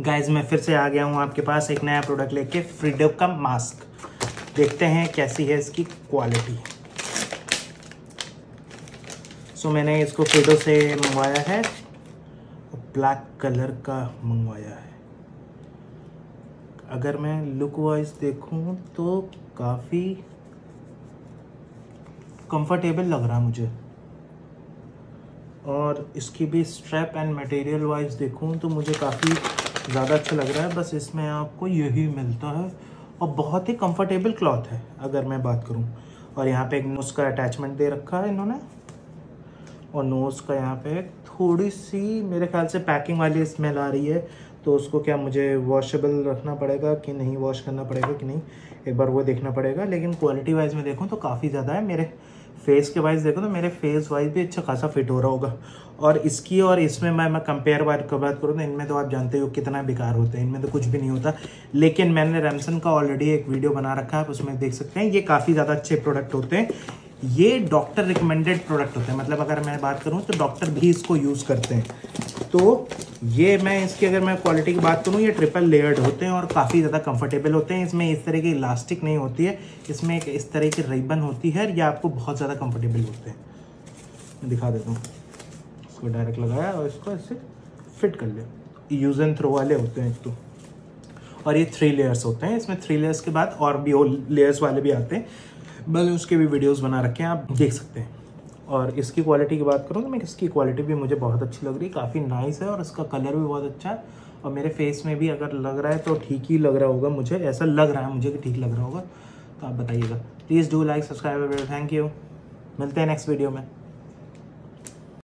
Guys मैं फिर से आ गया हूँ आपके पास एक नया प्रोडक्ट लेके फ्रीडम का मास्क देखते हैं कैसी है इसकी क्वालिटी सो so, मैंने इसको फ्रीडो से मंगवाया है ब्लैक कलर का मंगवाया है. अगर मैं लुक वाइज देखूँ तो काफ़ी कंफर्टेबल लग रहा मुझे. और इसकी भी स्ट्रैप एंड मटेरियल वाइज देखूँ तो मुझे काफ़ी ज़्यादा अच्छा लग रहा है। बस इसमें आपको यही मिलता है। और बहुत ही कंफर्टेबल क्लॉथ है, अगर मैं बात करूँ। और यहाँ पे एक नोज़ का अटैचमेंट दे रखा है इन्होंने। और नोज़ का यहाँ पे थोड़ी सी, मेरे ख्याल से पैकिंग वाली स्मेल आ रही है। तो उसको क्या मुझे वॉशेबल रखना पड़ेगा कि नहीं? वॉश करना पड़ेगा कि नहीं? एक बार वो देखना पड़ेगा। लेकिन क्वालिटी वाइज में देखूँ तो काफ़ी ज़्यादा है। मेरे फेस के वाइज देखो तो मेरे फेस वाइज भी अच्छा खासा फिट हो रहा होगा। और इसकी और इसमें मैं मैं कंपेयर की बात करूँ तो इनमें तो आप जानते हो कितना बेकार होता है, इनमें तो कुछ भी नहीं होता। लेकिन मैंने रैमसन का ऑलरेडी एक वीडियो बना रखा है उसमें देख सकते हैं। ये काफ़ी ज़्यादा अच्छे प्रोडक्ट होते हैं। ये डॉक्टर रिकमेंडेड प्रोडक्ट होते हैं। मतलब अगर मैं बात करूँ तो डॉक्टर भी इसको यूज़ करते हैं। तो ये मैं इसकी अगर मैं क्वालिटी की बात करूँ, ये ट्रिपल लेयर्ड होते हैं और काफ़ी ज़्यादा कंफर्टेबल होते हैं। इसमें इस तरह की इलास्टिक नहीं होती है। इसमें एक इस तरह की रिबन होती है ये आपको बहुत ज़्यादा कंफर्टेबल होते हैं। मैं दिखा देता हूँ। इसको डायरेक्ट लगाया और इसको ऐसे फिट कर लिया। यूज़ एंड थ्रो वाले होते हैं एक तो। और ये थ्री लेयर्स होते हैं। इसमें थ्री लेयर्स के बाद और भी लेयर्स वाले भी आते हैं। मैंने उसके भी वीडियोज़ बना रखे हैं, आप देख सकते हैं। और इसकी क्वालिटी की बात करूँ तो मैं इसकी क्वालिटी भी मुझे बहुत अच्छी लग रही है, काफ़ी नाइस है और इसका कलर भी बहुत अच्छा है। और मेरे फेस में भी अगर लग रहा है तो ठीक ही लग रहा होगा मुझे, ऐसा लग रहा है मुझे कि ठीक लग रहा होगा। तो आप बताइएगा। Please do like subscribe thank you मिलते हैं नेक्स्ट वीडियो में।